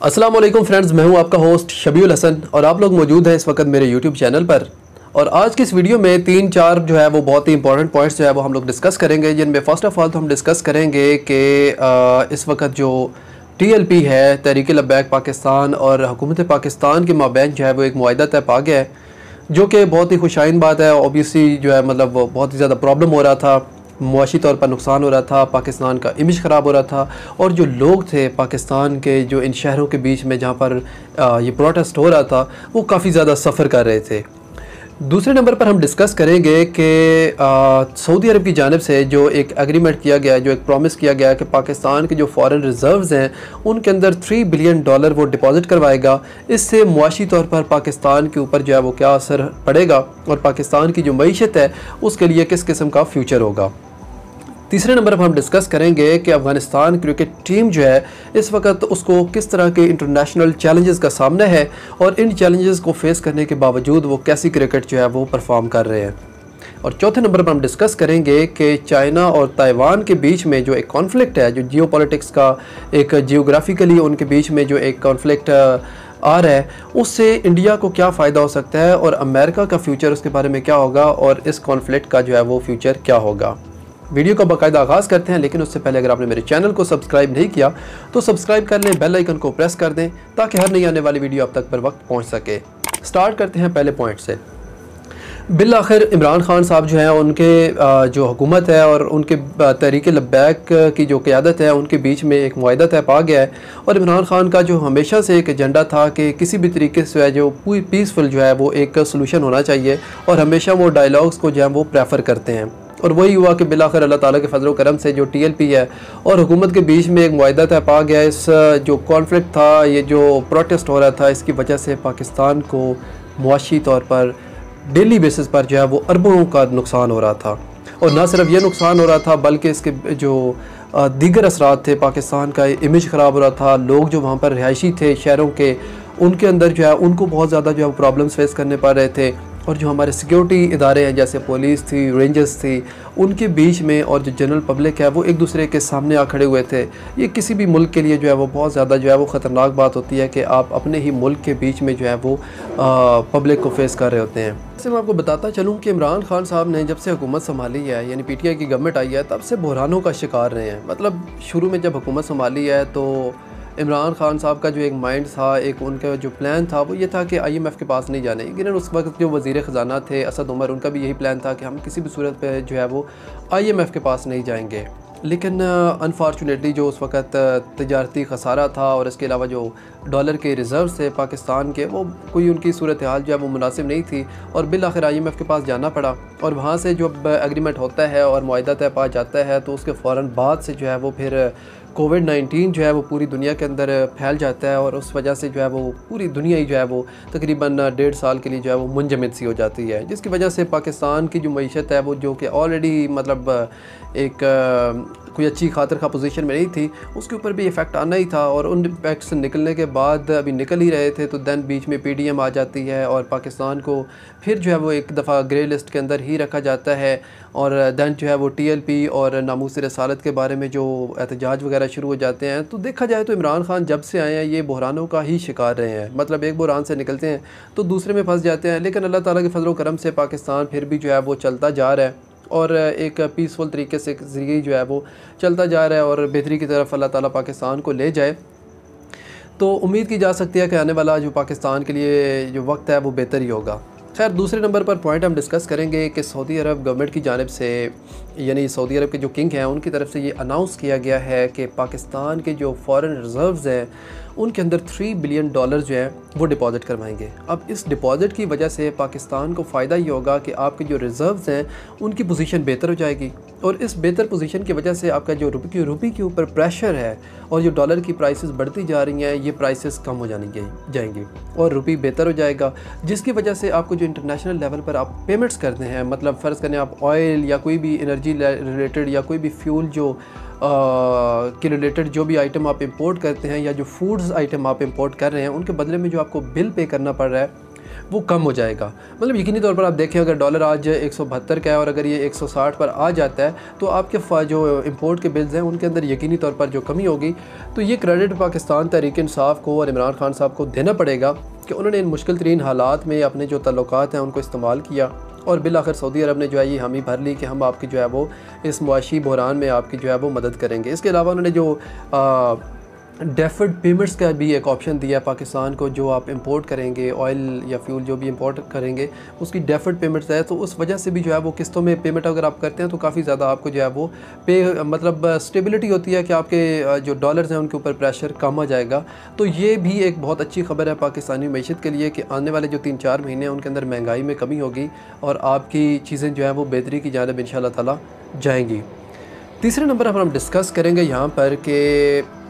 अस्सलाम वालेकुम फ्रेंड्स मैं हूँ आपका होस्ट शबीउल हसन और आप लोग मौजूद हैं इस वक्त मेरे यूट्यूब चैनल पर। और आज की इस वीडियो में तीन चार जो है वो बहुत ही इंपॉर्टेंट पॉइंट्स जो है वो हम लोग डिस्कस करेंगे, जिनमें फ़र्स्ट ऑफ़ ऑल तो हम डिस्कस करेंगे कि इस वक्त जो टी एल पी है, तहरीक लबैक पाकिस्तान और हुकूमत पाकिस्तान के माबैन जो है वो एक माहा तय पा गया है, जो कि बहुत ही खुशाइन बात है। ओबियसली जो है मतलब बहुत ही ज़्यादा प्रॉब्लम हो रहा था। मुआशी तौर पर नुकसान हो रहा था, पाकिस्तान का इमेज ख़राब हो रहा था और जो लोग थे पाकिस्तान के, जो इन शहरों के बीच में जहाँ पर ये प्रोटेस्ट हो रहा था, वो काफ़ी ज़्यादा सफ़र कर रहे थे। दूसरे नंबर पर हम डिस्कस करेंगे कि सऊदी अरब की जानब से जो एक एग्रीमेंट किया गया, जो एक प्रॉमिस किया गया कि पाकिस्तान के जो फॉरेन रिजर्व्स हैं, उनके अंदर थ्री बिलियन डॉलर वो डिपॉजिट करवाएगा। इससे मुआशी तौर पर पाकिस्तान के ऊपर जो है वो क्या असर पड़ेगा और पाकिस्तान की जो मीशत है, उसके लिए किस किस्म का फ्यूचर होगा। तीसरे नंबर पर हम डिस्कस करेंगे कि अफ़गानिस्तान क्रिकेट टीम जो है, इस वक्त उसको किस तरह के इंटरनेशनल चैलेंजेस का सामना है और इन चैलेंजेस को फेस करने के बावजूद वो कैसी क्रिकेट जो है वो परफॉर्म कर रहे हैं। और चौथे नंबर पर हम डिस्कस करेंगे कि चाइना और ताइवान के बीच में जो एक कॉन्फ्लिक्ट है, जो जियो का एक जियोग्राफिकली उनके बीच में जो एक कॉन्फ्लिक्ट आ रहा है, उससे इंडिया को क्या फ़ायदा हो सकता है और अमेरिका का फ्यूचर उसके बारे में क्या होगा और इस कॉन्फ्लिक्ट का जो है वो फ्यूचर क्या होगा। वीडियो का बाकायदा आगाज़ करते हैं, लेकिन उससे पहले अगर आपने मेरे चैनल को सब्सक्राइब नहीं किया तो सब्सक्राइब कर लें, बेल आइकन को प्रेस कर दें, ताकि हर नई आने वाली वीडियो आप तक पर वक्त पहुँच सके। स्टार्ट करते हैं पहले पॉइंट से। बिल आखिर इमरान खान साहब जो हैं, उनके जो हुकूमत है और उनके तहरीक लब्बैक की जो क़्यादत है, उनके बीच में एक माहा तय पा गया है। और इमरान खान का जो हमेशा से एक एजेंडा था कि किसी भी तरीके से जो पूरी पीसफुल जो है, वो एक सोलूशन होना चाहिए, और हमेशा वो डायलॉग्स को जो है, वो प्रेफर करते हैं। और वही हुआ कि बिलाखिर अल्लाह ताला के फजल करम से जो टीएलपी है और हुकूमत के बीच में एक माहा तय पा गया इस जो कॉन्फ्लिक्ट था, ये जो प्रोटेस्ट हो रहा था, इसकी वजह से पाकिस्तान को मुआशी तौर पर डेली बेसिस पर जो है वो अरबों का नुकसान हो रहा था। और ना सिर्फ़ ये नुकसान हो रहा था, बल्कि इसके जो दीगर असरात थे, पाकिस्तान का इमेज ख़राब हो रहा था, लोग जो वहाँ पर रिहायशी थे शहरों के, उनके अंदर जो है उनको बहुत ज़्यादा जो है प्रॉब्लम्स फेस करने पड़ रहे थे। और जो हमारे सिक्योरिटी इदारे हैं, जैसे पुलिस थी, रेंजर्स थी, उनके बीच में और जो जनरल पब्लिक है, वो एक दूसरे के सामने आ खड़े हुए थे। ये किसी भी मुल्क के लिए जो है, वो बहुत ज़्यादा जो है, वो ख़तरनाक बात होती है कि आप अपने ही मुल्क के बीच में जो है, वो पब्लिक को फेस कर रहे होते हैं। वैसे मैं आपको बताता चलूँ कि इमरान खान साहब ने जब से हुकूमत संभाली है, यानी पी टी आई की गवर्नमेंट आई है, तब से बहरानों का शिकार रहे हैं। मतलब शुरू में जब हुकूमत संभाली है तो इमरान खान साहब का जो एक माइंड था, एक उनका जो प्लान था, वो ये था कि आईएमएफ के पास नहीं जाने। लेकिन उस वक्त जो वज़ी ख़जाना थे, असद उमर, उनका भी यही प्लान था कि हम किसी भी सूरत पे जो है वो आईएमएफ के पास नहीं जाएँगे। लेकिन अनफॉर्चुनेटली जो उस वक्त तजारती खसारा था और इसके अलावा जो डॉलर के रिज़र्व थे पाकिस्तान के, वो कोई उनकी सूरत हाल जो है वो मुनासिब नहीं थी और बिल आखिर आई एम एफ़ के पास जाना पड़ा। और वहाँ से जब एग्रीमेंट होता है और माहा तय पा जाता है तो उसके फ़ौर बाद से जो है वो फिर कोविड नाइन्टीन जो है वो पूरी दुनिया के अंदर फैल जाता है और उस वजह से जो है वो पूरी दुनिया ही जो है वो तकरीबन डेढ़ साल के लिए जो है वो मुंजमद सी हो जाती है। जिसकी वजह से पाकिस्तान की जो मीशत है वो जो कि ऑलरेडी मतलब एक कोई अच्छी खातर खा पोजीशन में नहीं थी, उसके ऊपर भी इफ़ेक्ट आना ही था और उन से निकलने के बाद अभी निकल ही रहे थे तो दैन बीच में पीडीएम आ जाती है और पाकिस्तान को फिर जो है वो एक दफ़ा ग्रे लिस्ट के अंदर ही रखा जाता है और दैन जो है वो टीएलपी और नामूस रसालत के बारे में जो एहतजाज वगैरह शुरू हो जाते हैं तो देखा जाए तो इमरान खान जब से आए हैं, ये बहरानों का ही शिकार रहे हैं। मतलब एक बहरान से निकलते हैं तो दूसरे में फंस जाते हैं, लेकिन अल्लाह ताला के फजल करम से पाकिस्तान फिर भी जो है वो चलता जा रहा है। और एक पीसफुल तरीके से ज़रिए जो है वो चलता जा रहा है और बेहतरी की तरफ़ अल्लाह ताला पाकिस्तान को ले जाए। तो उम्मीद की जा सकती है कि आने वाला जो पाकिस्तान के लिए जो वक्त है वो बेहतर ही होगा। खैर, दूसरे नंबर पर पॉइंट हम डिस्कस करेंगे कि सऊदी अरब गवर्नमेंट की जानब से, यानी सऊदी अरब के जो किंग हैं, उनकी तरफ़ से ये अनाउंस किया गया है कि पाकिस्तान के जो फॉरेन रिज़र्व्स हैं उनके अंदर थ्री बिलियन डॉलर जो है, वो डिपॉजिट करवाएँगे। अब इस डिपॉजिट की वजह से पाकिस्तान को फ़ायदा ये होगा कि आपके जो रिज़र्व्स हैं, उनकी पोजीशन बेहतर हो जाएगी। और इस बेहतर पोजीशन की वजह से आपका जो रुपये की रुपये के ऊपर प्रेशर है और जो डॉलर की प्राइसेस बढ़ती जा रही हैं, ये प्राइसेस कम हो जानी जाएँगी। और रुपये बेहतर हो जाएगा, जिसकी वजह से आपको जो इंटरनेशनल लेवल पर आप पेमेंट्स करते हैं मतलब फ़र्ज़ करें आप ऑयल या कोई भी एनर्जी रिलेटेड या कोई भी फ्यूल जो के रिलेटेड जो भी आइटम आप इंपोर्ट करते हैं या जो फूड्स आइटम आप इंपोर्ट कर रहे हैं, उनके बदले में जो आपको बिल पे करना पड़ रहा है, वो कम हो जाएगा। मतलब यकीनी तौर पर आप देखें, अगर डॉलर आज एक सौ बहत्तर का है और अगर ये एक सौ साठ पर आ जाता है तो आपके जो इम्पोर्ट के बिल्स हैं, उनके अंदर यकीनी तौर पर जो कमी होगी। तो ये क्रेडिट पाकिस्तान तहरीक इंसाफ को और इमरान खान साहब को देना पड़ेगा कि उन्होंने इन मुश्किल तरीन हालात में अपने जो तल्लक हैं, उनको इस्तेमाल किया। और बिल आखिर सऊदी अरब ने जो है ये हामी भर ली कि हम आपकी जो है वो इस मुआशी बहरान में आपकी जो है वो मदद करेंगे। इसके अलावा उन्होंने जो आ, डेफर्ड पेमेंट्स का भी एक ऑप्शन दिया है पाकिस्तान को, जो आप इंपोर्ट करेंगे ऑयल या फ्यूल जो भी इंपोर्ट करेंगे, उसकी डेफर्ड पेमेंट्स है। तो उस वजह से भी जो है वो किस्तों में पेमेंट अगर आप करते हैं तो काफ़ी ज़्यादा आपको जो है वो पे मतलब स्टेबिलिटी होती है कि आपके जो डॉलर्स हैं, उनके ऊपर प्रेशर कम आ जाएगा। तो ये भी एक बहुत अच्छी खबर है पाकिस्तानी मीशत के लिए कि आने वाले जो तीन चार महीने हैं, उनके अंदर महँगाई में कमी होगी और आपकी चीज़ें जो है वो बेहतरी की जानब इन ताला जाएँगी। तीसरे नंबर पर हम डिस्कस करेंगे यहाँ पर कि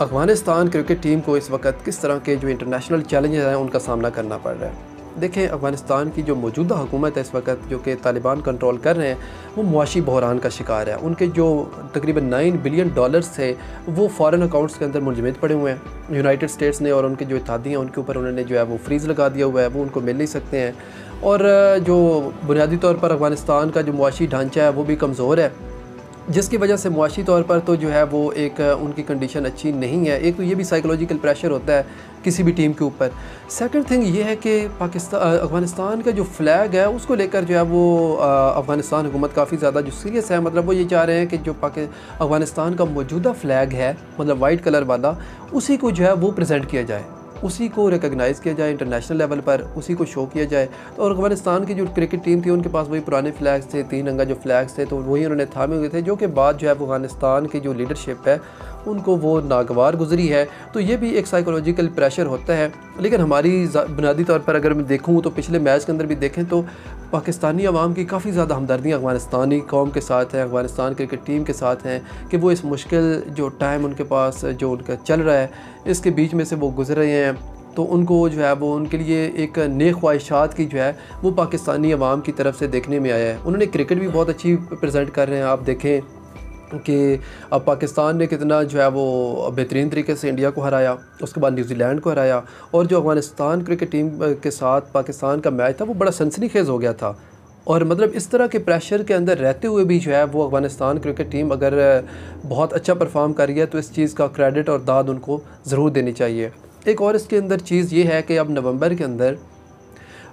अफ़गानिस्तान क्रिकेट टीम को इस वक्त किस तरह के जो इंटरनेशनल चैलेंजेस हैं उनका सामना करना पड़ रहा है। देखें, अफ़गानिस्तान की जो मौजूदा हुकूमत है इस वक्त, जो कि तालिबान कंट्रोल कर रहे हैं, वो मुआशी बहरान का शिकार है। उनके जो तकरीबन नाइन बिलियन डॉलर्स थे, वो फॉरेन अकाउंट्स के अंदर मुलजमद पड़े हुए हैं। यूनाइटेड स्टेट्स ने और उनके जो इतिहादी हैं, उनके ऊपर उन्होंने जो है वो फ्रीज़ लगा दिया हुआ है, वो उनको मिल नहीं सकते हैं। और, जो बुनियादी तौर पर अफ़गानिस्तान का जो मुआशी ढांचा है, वो भी कमज़ोर है। जिसकी वजह से मुआशी तौर पर तो जो है वो एक, उनकी कंडीशन अच्छी नहीं है। एक तो ये भी साइकोलॉजिकल प्रेशर होता है किसी भी टीम के ऊपर। सेकंड थिंग ये है कि पाकिस्तान अफ़गानिस्तान का जो फ्लैग है, उसको लेकर जो है वो अफ़गानिस्तान हुकूमत काफ़ी ज़्यादा जो सीरियस है। मतलब वो ये चाह रहे हैं कि जो पाकि, अफ़गानिस्तान का मौजूदा फ्लैग है मतलब वाइट कलर वाला, उसी को जो है वो प्रजेंट किया जाए। उसी को रिकगनाइज़ किया जाए इंटरनेशनल लेवल पर उसी को शो किया जाए। तो और अफ़गानिस्तान की जो क्रिकेट टीम थी, उनके पास वही पुराने फ्लैग्स थे, तीन रंगा जो फ्लैग्स थे तो वही उन्होंने थामे हुए थे, जो कि बाद जो है अफ़गानिस्तान की जो लीडरशिप है उनको वो नागवार गुजरी है। तो ये भी एक साइकोलॉजिकल प्रेशर होता है। लेकिन हमारी बुनियादी तौर पर अगर मैं देखूँ तो पिछले मैच के अंदर भी देखें तो पाकिस्तानी अवाम की काफ़ी ज़्यादा हमदर्दियाँ अफ़गानिस्तानी कौम के साथ हैं, अफ़गानिस्तान क्रिकेट टीम के साथ हैं कि वो इस मुश्किल जो टाइम उनके पास, जो उनका चल रहा है, इसके बीच में से वो गुजर रहे हैं। तो उनको जो है वो उनके लिए एक नए ख्वाहिशात की जो है वो पाकिस्तानी अवाम की तरफ़ से देखने में आया है। उन्होंने क्रिकेट भी बहुत अच्छी प्रजेंट कर रहे हैं, आप देखें। कि अब पाकिस्तान ने कितना जो है वो बेहतरीन तरीके से इंडिया को हराया, उसके बाद न्यूजीलैंड को हराया और जो अफ़गानिस्तान क्रिकेट टीम के साथ पाकिस्तान का मैच था वो बड़ा सनसनी खेज़ हो गया था। और मतलब इस तरह के प्रेशर के अंदर रहते हुए भी जो है वो अफ़गानिस्तान क्रिकेट टीम अगर बहुत अच्छा परफॉर्म कर रही है तो इस चीज़ का क्रेडिट और दाद उनको ज़रूर देनी चाहिए। एक और इसके अंदर चीज़ ये है कि अब नवंबर के अंदर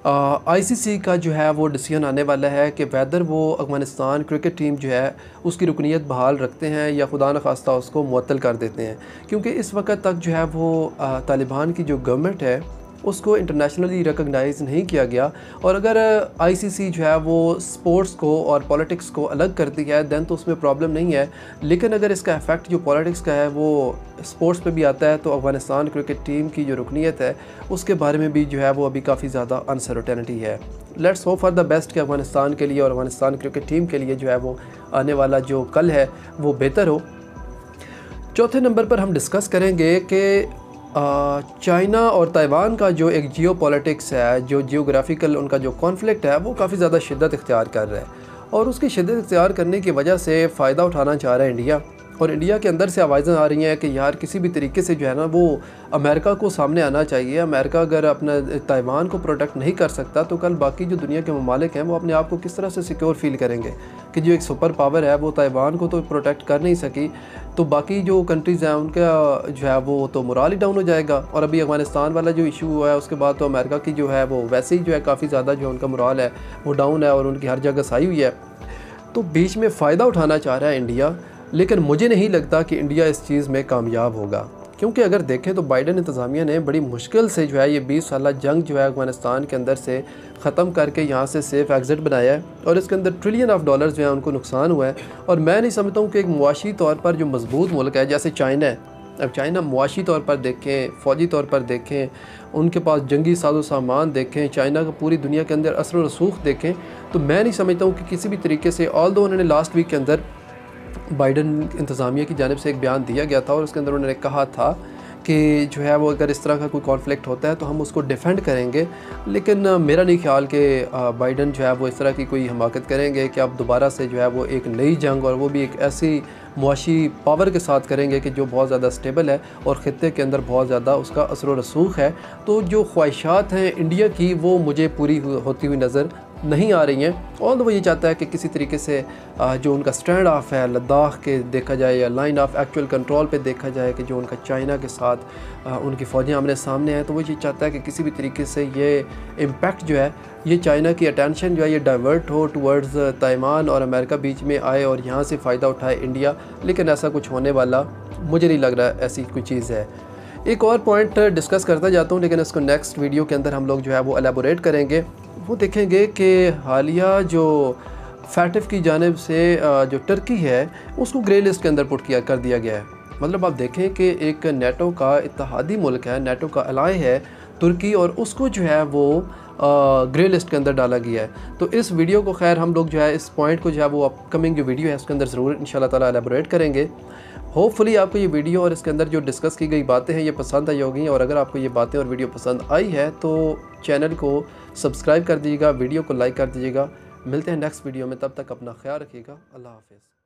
आईसीसी का जो है वो डिसीज़न आने वाला है कि वैदर वो अफ़गानिस्तान क्रिकेट टीम जो है उसकी रुकनीत बहाल रखते हैं या खुदा न खास्ता उसको मअतल कर देते हैं। क्योंकि इस वक्त तक जो है वो तालिबान की जो गवर्नमेंट है उसको इंटरनेशनली रिकगनाइज़ नहीं किया गया। और अगर आईसीसी जो है, वो स्पोर्ट्स को और पॉलिटिक्स को अलग करती है दैन तो उसमें प्रॉब्लम नहीं है। लेकिन अगर इसका इफ़ेक्ट जो पॉलिटिक्स का है, वो स्पोर्ट्स पे भी आता है तो अफ़गानिस्तान क्रिकेट टीम की जो रुकनीत है, उसके बारे में भी जो है, वो अभी काफ़ी ज़्यादा अनसर्टनिटी है। Let's hope for the best कि अफ़गानिस्तान के लिए और अफ़गानिस्तान क्रिकेट टीम के लिए जो है, वो आने वाला जो कल है, वो बेहतर हो। चौथे नंबर पर हम डिस्कस करेंगे कि चाइना और ताइवान का जो एक जियो पॉलिटिक्स है, जो जियोग्राफिकल उनका जो कॉन्फ्लिक्ट है, वो काफ़ी ज़्यादा शिद्दत इख्तियार कर रहा है। और उसकी शिद्दत इख्तियार करने की वजह से फ़ायदा उठाना चाह रहा है इंडिया। और इंडिया के अंदर से आवाज़ें आ रही हैं कि यार किसी भी तरीके से जो है ना वो अमेरिका को सामने आना चाहिए। अमेरिका अगर अपना ताइवान को प्रोटेक्ट नहीं कर सकता तो कल बाकी जो दुनिया के ममालिक हैं वो अपने आप को किस तरह से सिक्योर फील करेंगे कि जो एक सुपर पावर है वो ताइवान को तो प्रोटेक्ट कर नहीं सकी। तो बाकी जो कंट्रीज़ हैं उनका जो है वो तो मुराल ही डाउन हो जाएगा। और अभी अफ़गानिस्तान वाला जो इशू हुआ है, उसके बाद तो अमेरिका की जो है वो वैसे ही जो है काफ़ी ज़्यादा जो उनका मुराल है वो डाउन है और उनकी हर जगह सही हुई है। तो बीच में फ़ायदा उठाना चाह रहा है इंडिया। लेकिन मुझे नहीं लगता कि इंडिया इस चीज़ में कामयाब होगा। क्योंकि अगर देखें तो बाइडन इंतज़ामिया ने बड़ी मुश्किल से जो है ये 20 साल जंग जो है अफ़गानिस्तान के अंदर से ख़त्म करके यहाँ से सेफ़ एग्ज़िट बनाया है और इसके अंदर ट्रिलियन ऑफ़ डॉलर्स जो है उनको नुकसान हुआ है। और मैं नहीं समझता हूँ कि एक मुआशी तौर पर जो मज़बूत मुल्क है, जैसे चाइना है, अब चाइना मुआशी तौर पर देखें, फ़ौजी तौर पर देखें, उनके पास जंगी साजो सामान देखें, चाइना का पूरी दुनिया के अंदर असर रसूख देखें तो मैं नहीं समझता हूँ कि किसी भी तरीके से ऑल दो उन्होंने लास्ट वीक के अंदर बाइडन इंतज़ामिया की जानब से एक बयान दिया गया था और उसके अंदर उन्होंने कहा था कि जो है वो अगर इस तरह का कोई कॉन्फ्लिक्ट होता है तो हम उसको डिफेंड करेंगे। लेकिन मेरा नहीं ख्याल कि बाइडन जो है वो इस तरह की कोई हमाकत करेंगे कि आप दोबारा से जो है वो एक नई जंग और वो भी एक ऐसी मुआशी पावर के साथ करेंगे कि जो बहुत ज़्यादा स्टेबल है और ख़त्े के अंदर बहुत ज़्यादा उसका असर रसूख है। तो जो ख्वाहिशात हैं इंडिया की वो मुझे पूरी होती हुई नज़र नहीं आ रही हैं। और वो ये चाहता है कि किसी तरीके से जो उनका स्टैंड ऑफ़ है, लद्दाख के देखा जाए या लाइन ऑफ़ एक्चुअल कंट्रोल पे देखा जाए कि जो उनका चाइना के साथ उनकी फ़ौजें आमने सामने हैं तो वो ये चाहता है कि किसी भी तरीके से ये इम्पैक्ट जो है, ये चाइना की अटेंशन जो है, ये डाइवर्ट हो टूवर्ड्स ताइवान और अमेरिका बीच में आए और यहाँ से फ़ायदा उठाए इंडिया लेकिन ऐसा कुछ होने वाला मुझे नहीं लग रहा ऐसी कोई चीज़ है। एक और पॉइंट डिस्कस करता जाता हूँ, लेकिन इसको नेक्स्ट वीडियो के अंदर हम लोग जो है वो एलेबोरेट करेंगे। वो देखेंगे कि हालिया जो फैटफ की जानब से जो टर्की है, उसको ग्रे लिस्ट के अंदर पुट किया, कर दिया गया है। मतलब आप देखें कि एक नेटो का इतिहादी मुल्क है, नेटो का अलाय है, तुर्की, और उसको जो है वो ग्रे लिस्ट के अंदर डाला गया है। तो इस वीडियो को खैर हम लोग जो है, इस पॉइंट को जो है वो अपकमिंग जो वीडियो है, उसके अंदर ज़रूर इन ताला एलेबोरेट करेंगे। होपफुली आपको ये वीडियो और इसके अंदर जो डिस्कस की गई बातें हैं, ये पसंद आई होगी, और अगर आपको ये बातें और वीडियो पसंद आई है तो चैनल को सब्सक्राइब कर दीजिएगा, वीडियो को लाइक कर दीजिएगा। मिलते हैं नेक्स्ट वीडियो में, तब तक अपना ख्याल रखिएगा। अल्लाह हाफिज़।